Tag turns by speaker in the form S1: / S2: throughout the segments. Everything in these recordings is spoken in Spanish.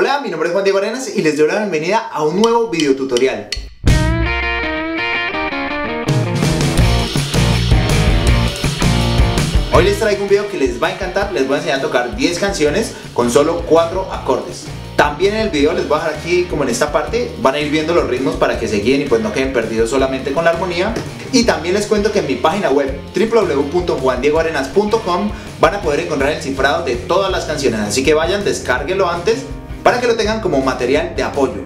S1: Hola, mi nombre es Juan Diego Arenas y les doy la bienvenida a un nuevo video tutorial. Hoy les traigo un video que les va a encantar, les voy a enseñar a tocar 10 canciones con solo 4 acordes. También en el video les voy a dejar aquí como en esta parte, van a ir viendo los ritmos para que se guíen y pues no queden perdidos solamente con la armonía. Y también les cuento que en mi página web www.juandiegoarenas.com van a poder encontrar el cifrado de todas las canciones, así que vayan, descárguelo antes para que lo tengan como material de apoyo.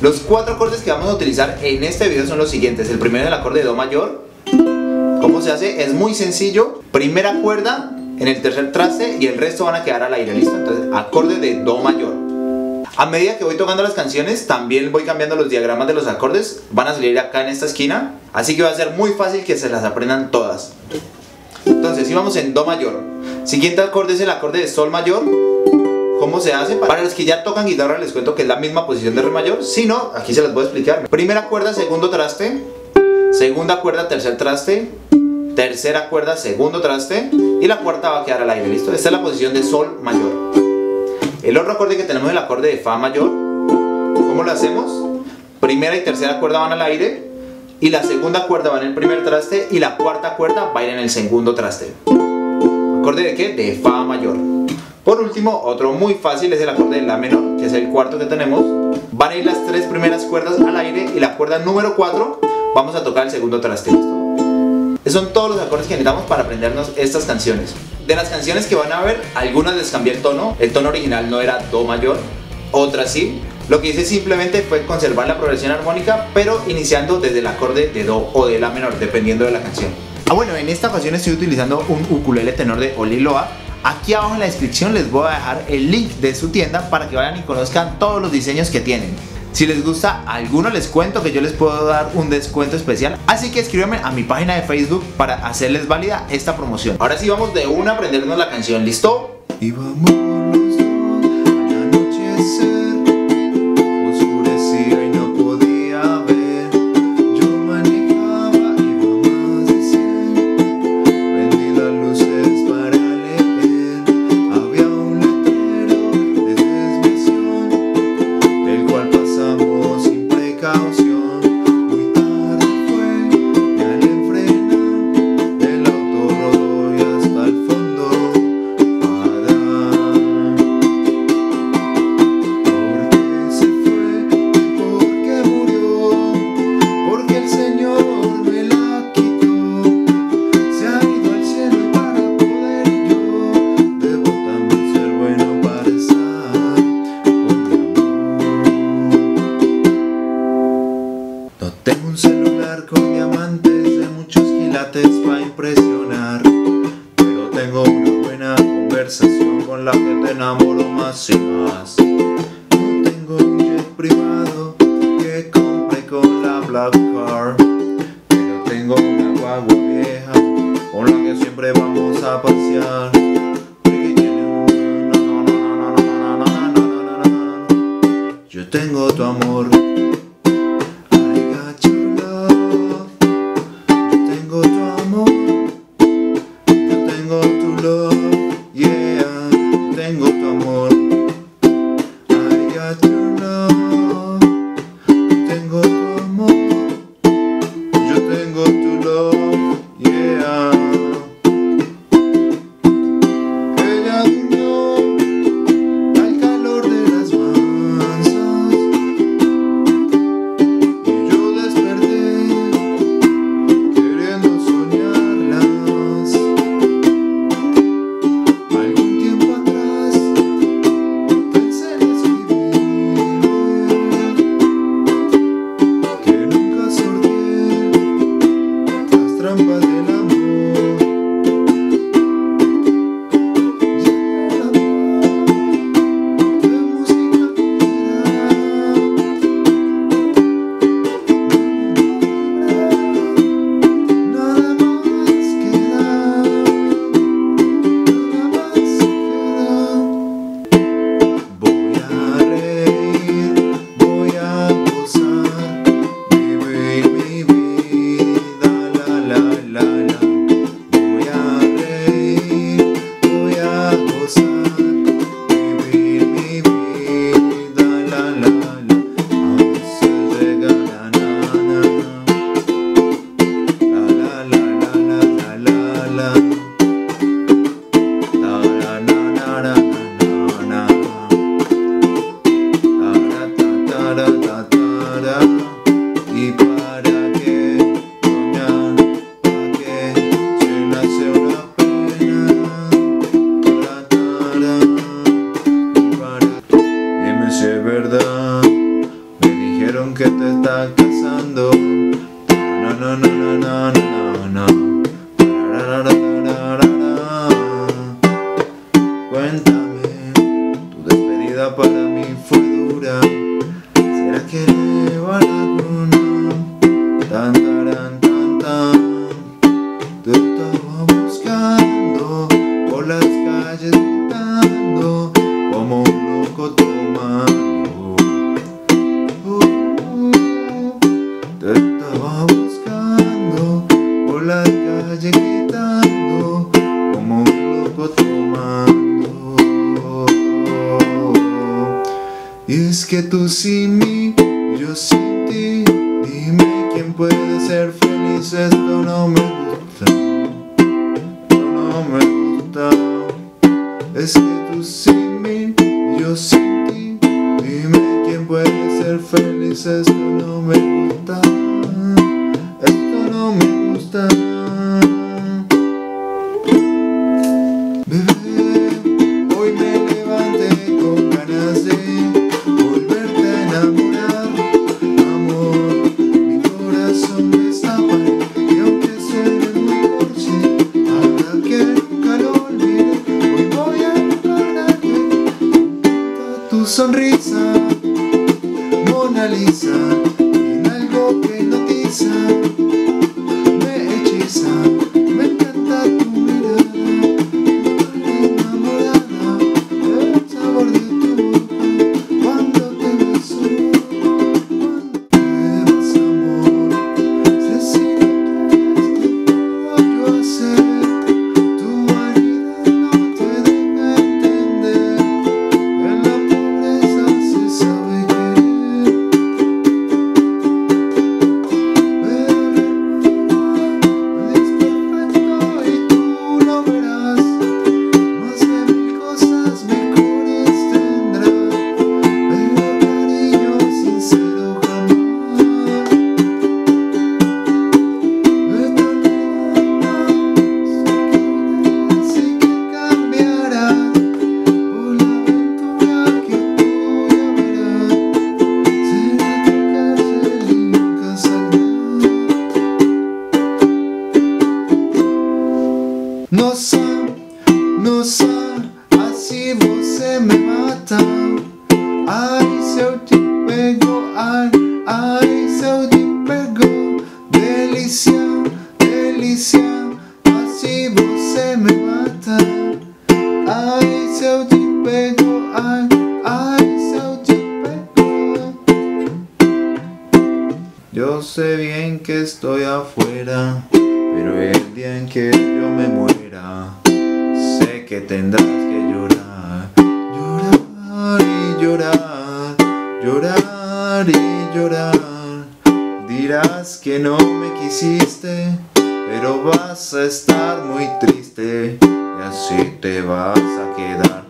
S1: Los cuatro acordes que vamos a utilizar en este video son los siguientes. El primero es el acorde de Do mayor. ¿Cómo se hace? Es muy sencillo. Primera cuerda en el tercer traste y el resto van a quedar al aire, ¿listo? Entonces, acorde de Do mayor. A medida que voy tocando las canciones, también voy cambiando los diagramas de los acordes. Van a salir acá en esta esquina. Así que va a ser muy fácil que se las aprendan todas. Entonces, si vamos en Do mayor. Siguiente acorde es el acorde de Sol mayor. ¿Cómo se hace? Para los que ya tocan guitarra les cuento que es la misma posición de Re mayor. Si no, aquí se las voy a explicar. Primera cuerda, segundo traste. Segunda cuerda, tercer traste. Tercera cuerda, segundo traste. Y la cuarta va a quedar al aire, ¿listo? Esta es la posición de Sol mayor. El otro acorde que tenemos es el acorde de Fa mayor. ¿Cómo lo hacemos? Primera y tercera cuerda van al aire y la segunda cuerda va en el primer traste y la cuarta cuerda va a ir en el segundo traste. ¿Acorde de qué? De Fa mayor. Por último, otro muy fácil es el acorde de La menor, que es el cuarto que tenemos. Van a ir las tres primeras cuerdas al aire y la cuerda número 4 vamos a tocar el segundo traste. Esos son todos los acordes que necesitamos para aprendernos estas canciones. De las canciones que van a ver, algunas les cambié el tono. El tono original no era Do mayor, otras sí. Lo que hice simplemente fue conservar la progresión armónica, pero iniciando desde el acorde de Do o de La menor, dependiendo de la canción. Ah bueno, en esta ocasión estoy utilizando un ukulele tenor de Oli Loa. Aquí abajo en la descripción les voy a dejar el link de su tienda para que vayan y conozcan todos los diseños que tienen. Si les gusta alguno les cuento que yo les puedo dar un descuento especial. Así que escríbanme a mi página de Facebook para hacerles válida esta promoción. Ahora sí vamos de una a aprendernos la canción, ¿listo?
S2: Y vamos Tengo un celular con diamantes de muchos quilates para impresionar. Pero tengo una buena conversación con la que te enamoro más y más. No tengo un jet privado que compré con la Black Car. Pero tengo una guagua vieja con la que siempre vamos a pasear. Yo tengo tu amor I got to fue dura. ¿Será que sin mí, yo sin ti. Dime quién puede ser feliz, esto no me gusta. Esto no me gusta. Es que tú sin mí, yo sin ti. Dime quién puede ser feliz, esto Nossa, nossa, assim você me mata. Ai, se eu te pego, ai, ai, se eu te pego. Delícia, delícia, assim você me mata. Ai, se eu te pego, ai, ai, se eu te pego. Yo sé bien que estoy afuera, pero el día en que que tendrás que llorar, llorar y llorar, llorar y llorar. Dirás que no me quisiste, pero vas a estar muy triste y así te vas a quedar.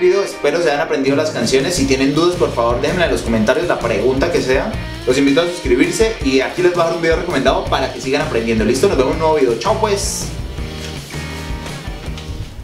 S1: Video, espero se hayan aprendido las canciones. Si tienen dudas, por favor, déjenme en los comentarios la pregunta que sea. Los invito a suscribirse y aquí les voy a dar un video recomendado para que sigan aprendiendo. Listo, nos vemos en un nuevo video. Chao pues.